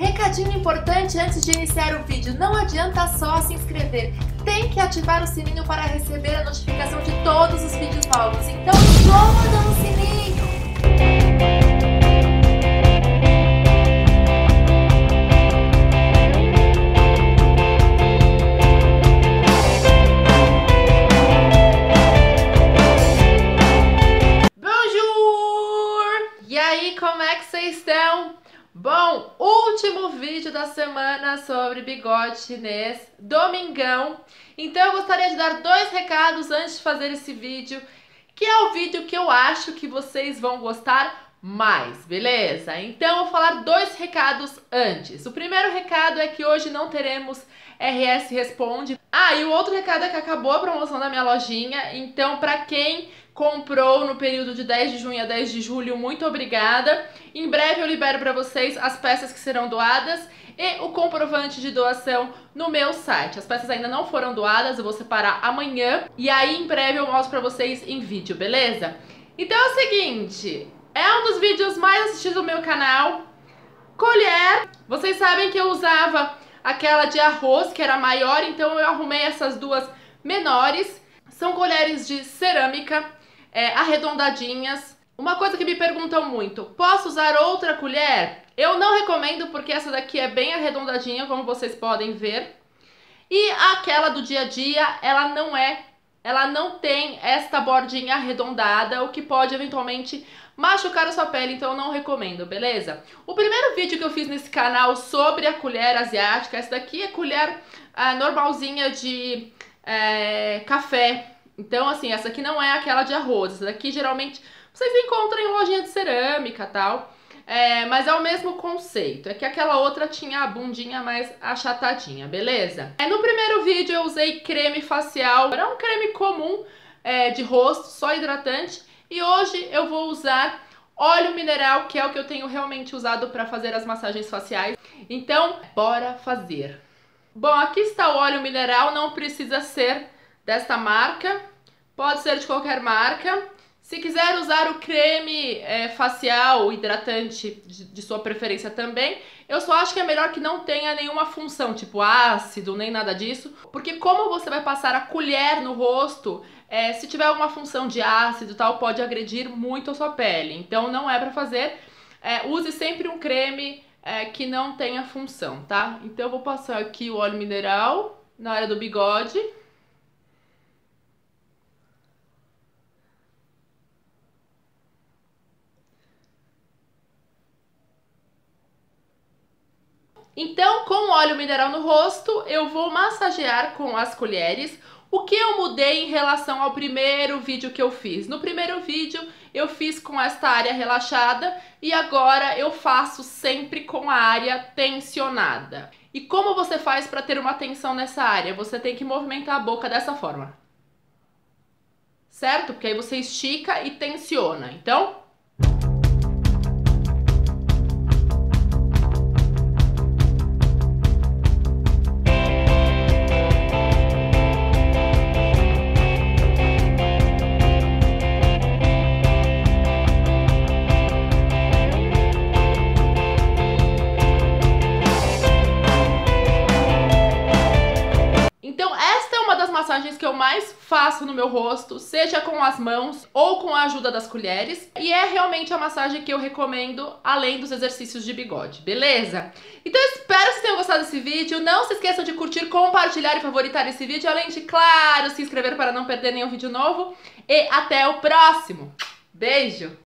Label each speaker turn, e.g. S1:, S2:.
S1: Recadinho importante antes de iniciar o vídeo, não adianta só se inscrever, tem que ativar o sininho para receber a notificação de todos os vídeos novos, então roda no sininho! Bonjour! E aí, como é que vocês estão? Bom, último vídeo da semana sobre bigode chinês, domingão. Então eu gostaria de dar dois recados antes de fazer esse vídeo, que é o vídeo que eu acho que vocês vão gostar mais, beleza? Então vou falar dois recados antes. O primeiro recado é que hoje não teremos RS Responde. Ah, e o outro recado é que acabou a promoção da minha lojinha, então para quem comprou no período de 10 de junho a 10 de julho, muito obrigada. Em breve eu libero para vocês as peças que serão doadas e o comprovante de doação no meu site. As peças ainda não foram doadas, eu vou separar amanhã e aí em breve eu mostro para vocês em vídeo, beleza? Então é o seguinte, é um dos vídeos mais assistidos do meu canal. Colher, vocês sabem que eu usava aquela de arroz que era maior, então eu arrumei essas duas menores. São colheres de cerâmica é, arredondadinhas. Uma coisa que me perguntam muito, posso usar outra colher? Eu não recomendo porque essa daqui é bem arredondadinha, como vocês podem ver. E aquela do dia a dia, ela não é, ela não tem esta bordinha arredondada, o que pode eventualmente machucar a sua pele, então eu não recomendo, beleza? O primeiro vídeo que eu fiz nesse canal sobre a colher asiática, essa daqui é colher ah, normalzinha de é, café, então, assim, essa aqui não é aquela de arroz. Essa daqui, geralmente, vocês encontram em lojinha de cerâmica tal. É, mas é o mesmo conceito. É que aquela outra tinha a bundinha mais achatadinha, beleza? É, no primeiro vídeo eu usei creme facial. Era um creme comum é, de rosto, só hidratante. E hoje eu vou usar óleo mineral, que é o que eu tenho realmente usado para fazer as massagens faciais. Então, bora fazer. Bom, aqui está o óleo mineral, não precisa ser desta marca, pode ser de qualquer marca. Se quiser usar o creme é, facial hidratante de, de, sua preferência também, eu só acho que é melhor que não tenha nenhuma função, tipo ácido, nem nada disso, porque como você vai passar a colher no rosto, é, se tiver alguma função de ácido tal, pode agredir muito a sua pele. Então não é para fazer. É, use sempre um creme é, que não tenha função, tá? Então eu vou passar aqui o óleo mineral na área do bigode. Então, com óleo mineral no rosto, eu vou massagear com as colheres. O que eu mudei em relação ao primeiro vídeo que eu fiz? No primeiro vídeo eu fiz com esta área relaxada e agora eu faço sempre com a área tensionada. E como você faz para ter uma tensão nessa área? Você tem que movimentar a boca dessa forma. Certo? Porque aí você estica e tensiona. Então, massagens que eu mais faço no meu rosto, seja com as mãos ou com a ajuda das colheres. E é realmente a massagem que eu recomendo, além dos exercícios de bigode, beleza? Então espero que vocês tenham gostado desse vídeo. Não se esqueçam de curtir, compartilhar e favoritar esse vídeo, além de, claro, se inscrever para não perder nenhum vídeo novo. E até o próximo. Beijo!